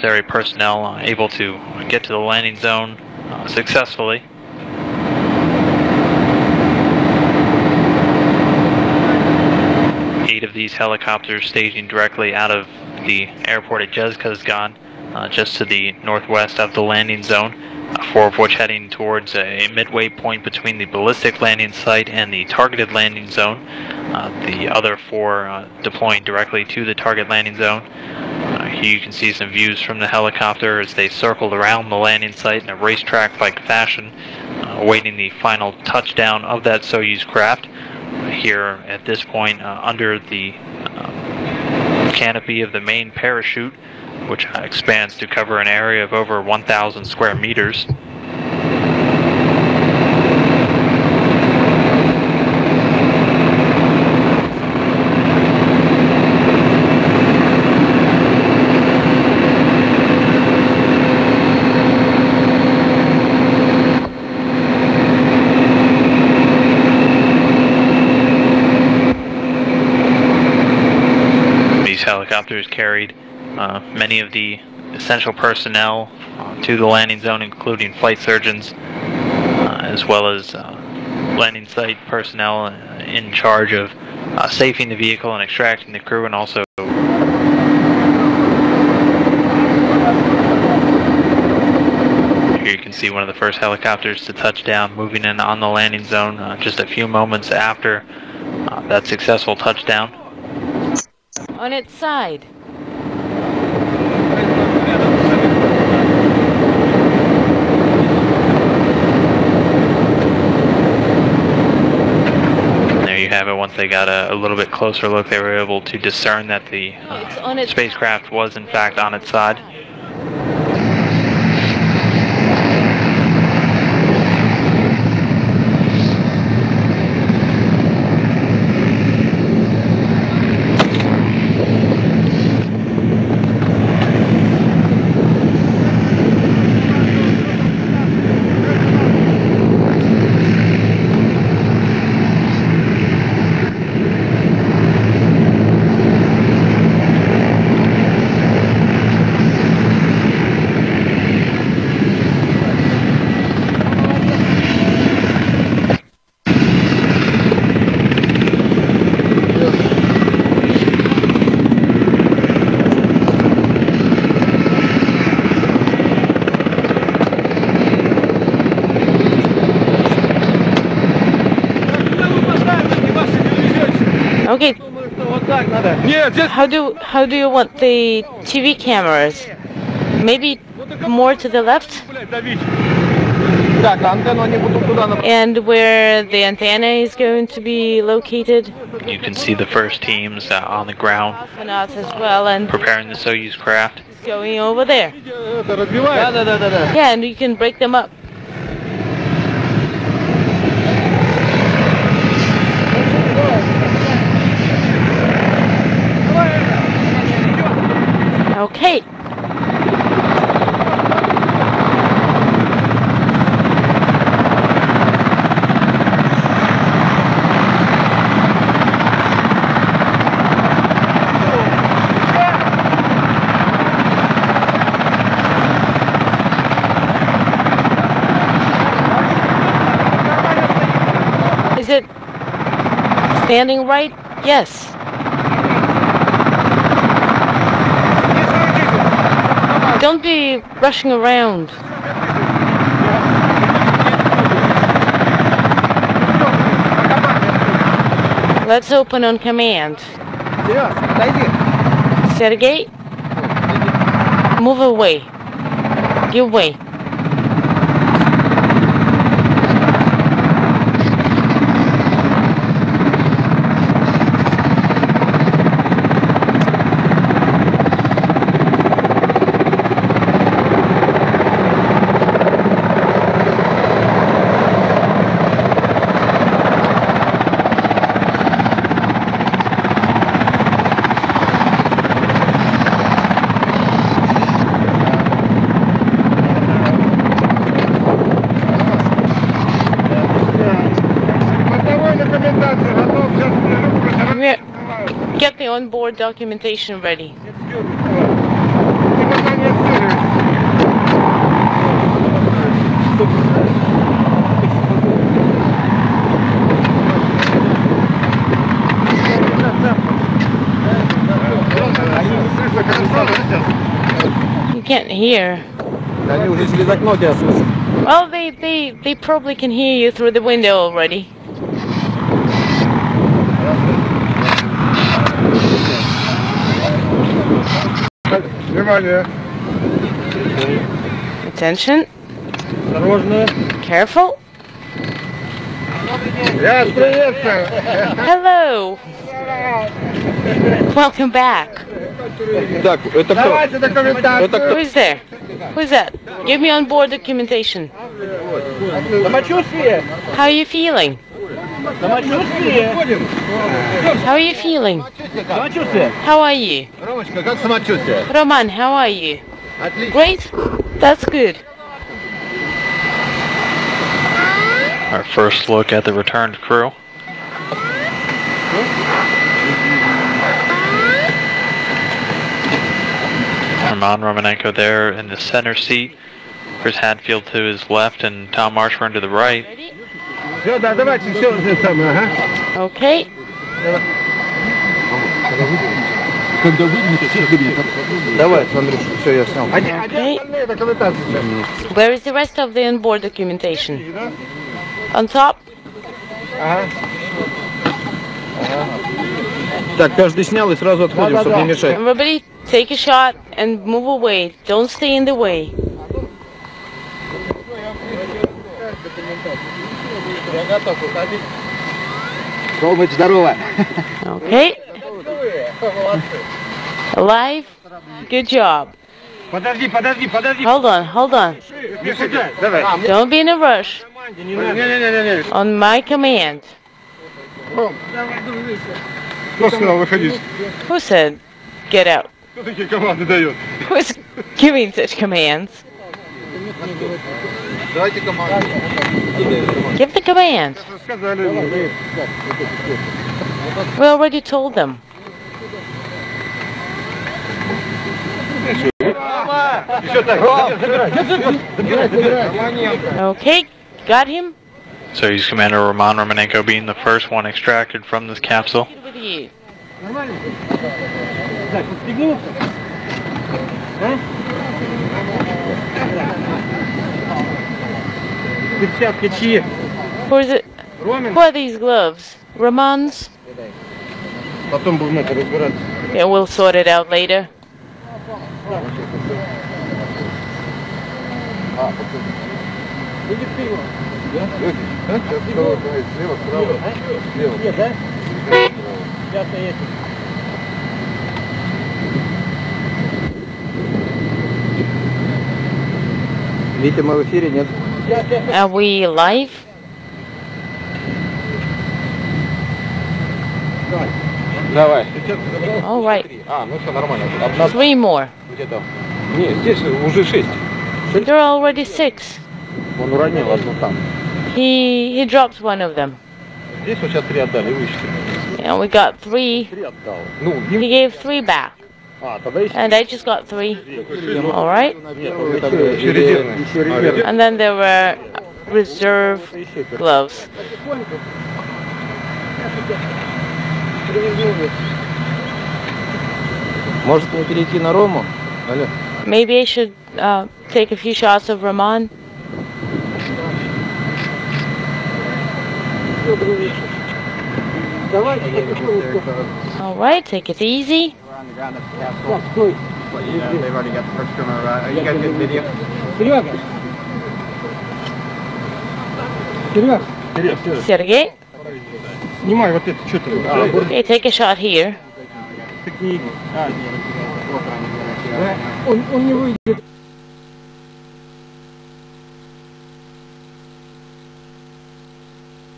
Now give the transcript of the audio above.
necessary personnel uh, able to get to the landing zone uh, successfully. Eight of these helicopters staging directly out of the airport at Jezkazgan, uh, just to the northwest of the landing zone, uh, four of which heading towards a midway point between the ballistic landing site and the targeted landing zone. Uh, the other four uh, deploying directly to the target landing zone. You can see some views from the helicopter as they circled around the landing site in a racetrack-like fashion, uh, awaiting the final touchdown of that Soyuz craft. here at this point, uh, under the uh, canopy of the main parachute, which expands to cover an area of over 1,000 square meters. These helicopters carried uh, many of the essential personnel uh, to the landing zone, including flight surgeons, uh, as well as uh, landing site personnel uh, in charge of safing the vehicle and extracting the crew, and also Here you can see one of the first helicopters to touch down, moving in on the landing zone uh, just a few moments after uh, that successful touchdown. On its side. There you have it. Once they got a, a little bit closer look, they were able to discern that the uh, spacecraft was in fact on its side. Okay, yeah, just how do how do you want the TV cameras? Maybe more to the left. And where the antenna is going to be located. You can see the first teams uh, on the ground. Astronauts as well, and preparing the Soyuz craft. Going over there. Yeah, and you can break them up. Okay. Is it standing right? Yes. Don't be rushing around. Let's open on command. Sergei, move away. Give way. the onboard documentation ready. You can't hear. Well, they, they, they probably can hear you through the window already. Внимание. Attention. Осторожно. Careful. Я вас приветствую. Hello. Welcome back. Так, это кто? Давайте документацию. Это кто? Who's there? Who's that? Give me on board documentation. Самочувствие. How are you feeling? How are you feeling? How are you? Roman, how are you? Great? That's good. Our first look at the returned crew. Roman Romanenko there in the center seat. Chris Hadfield to his left and Tom Marshburn to the right. Все, да, давайте все это самое, ага. Okay. Когда выгнете, всех выгнете. Давай, Андрюш, все, я снял. А где, а где Окей. остальные документации сейчас? Where is the rest of the onboard documentation? On top? Ага. Так, каждый снял и сразу отходим, чтобы не мешать. Everybody take a shot and move away. Don't stay in the way. Ромыч, здорово. Okay. Alive? Good job. Подожди, подожди, подожди. Hold on, hold on. Никуда. Давай. Don't be in a rush. Не-не-не-не. On my command. Кто сказал выходить? Who said get out? Кто такие команды дает? Who's giving such commands? Давайте команду. Give the command. Сказали ему. We already told them. Еще так. Забирай. Забирай, забирай. Okay, got him? So he's Commander Roman Romanenko being the first one extracted from this capsule. With you. Перчатки чьи? Who is it? Ромин. Who are these gloves? Ramon's? Потом будем это разбираться. Yeah, we'll sort it out later. Слева, справа. Слева. Витя, мы в эфире, нет? Are we live? Давай. All right. А, ну все нормально. Одна Three more. где-то. Не, здесь уже шесть. There are already six. Он уронил одну там. He he dropped one of them. Здесь вот сейчас три отдали, вышли. And we got three. Три отдал. Ну, He gave three back. And I just got three. All right. And then there were reserve gloves. Maybe I should uh, take a few shots of Roman. All right, take it easy They've already got the first swimmer. Uh, are you guys getting video? Серега. Серега. Sergey, Снимай вот это, что ты? okay, take a shot here. Он, он не выйдет.